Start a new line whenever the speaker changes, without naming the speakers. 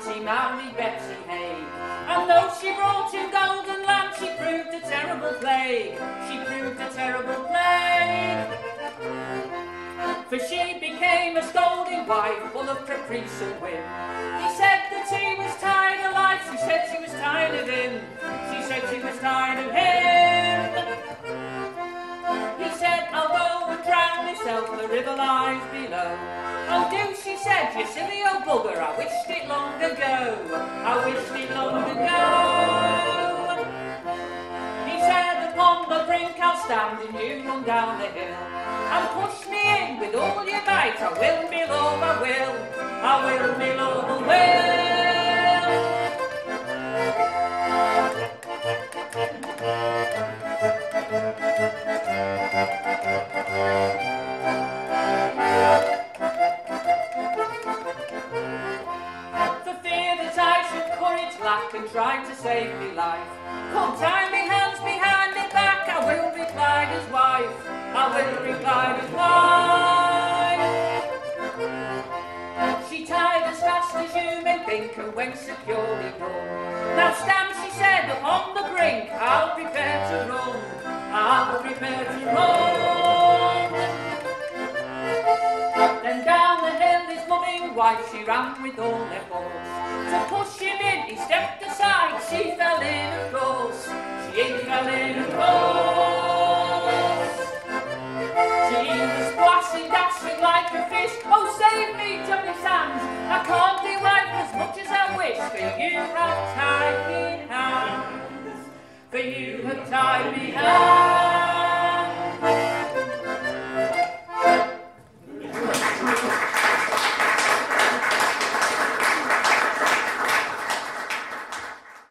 Sands he married Betsy Hague. And though she brought him golden land, she proved a terrible plague. She proved a terrible plague. For she became a scolding wife, full of caprice and whim. He said that he was tired of life, she said she was tired of him. She said she was tired of him. He said, I'll go and drown myself, the river lies below. Oh, do, she said, you ago. I wished it long ago. He said, upon the brink I'll stand and you run down the hill. And push me in with all your might, I will, me love, I will. I will, me love, I will. Courage lack and try to save me life. Come tie me hands behind me back, I will reply his wife. I will reply his wife. She tied as fast as you may think and went securely home. Now stand, she said, upon the brink, I'll prepare wife she ran with all her force. To push him in, he stepped aside, she fell in of course. She fell in of course. She was splashing, dashing like a fish. Oh, save me, Johnny Sands. I can't be wife as much as I wish, for you have tied me hands. For you have tied me hands.